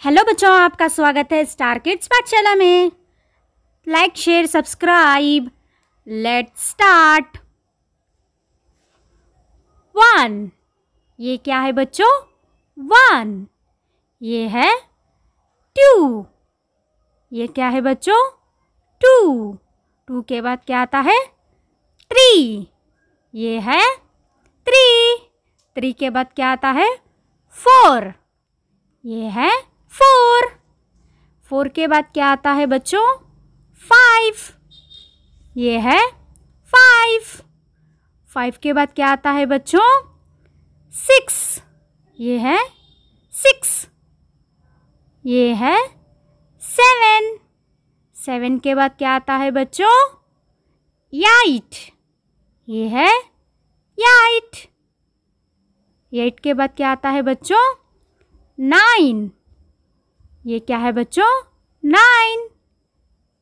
Hello बच्चों, आपका स्वागत है स्टार किड्स पाठशाला में। Like share subscribe let start one ये क्या है बच्चों? वन ये है टू ये क्या है बच्चों? टू टू के बाद क्या आता है? थ्री ये है थ्री थ्री के बाद क्या आता है? फोर ये है फोर। फोर के बाद क्या आता है बच्चों? फाइव। ये है फाइव। फाइव के बाद क्या आता है बच्चों? सिक्स। ये है सिक्स। ये है सेवन। सेवन के बाद क्या आता है बच्चों? याइट ये है याइट एट के बाद क्या आता है बच्चों? नाइन। ये क्या है बच्चों? नाइन।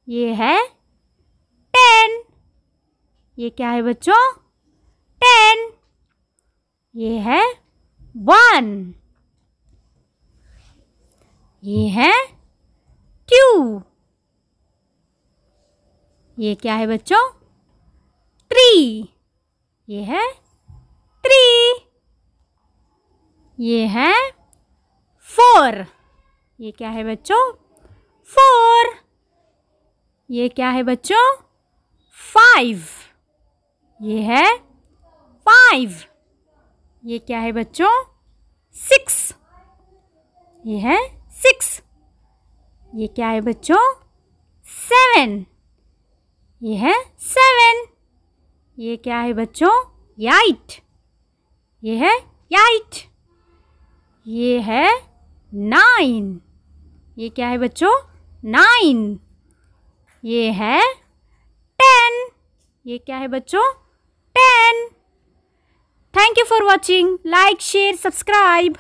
ये है टेन। ये क्या है बच्चों? टेन। ये है वन। ये है टू। ये क्या है बच्चों? थ्री। ये है थ्री। ये है फोर। ये क्या है बच्चों? फोर ये क्या है बच्चों? फाइव ये है फाइव ये क्या है बच्चों? सिक्स ये है सिक्स ये क्या है बच्चों? सेवन ये है सेवन ये क्या है बच्चों? याइट ये है याइट ये है नाइन। ये क्या है बच्चों? नाइन। ये है टेन। ये क्या है बच्चों? Ten. Thank you for watching like share subscribe